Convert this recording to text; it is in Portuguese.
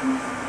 Música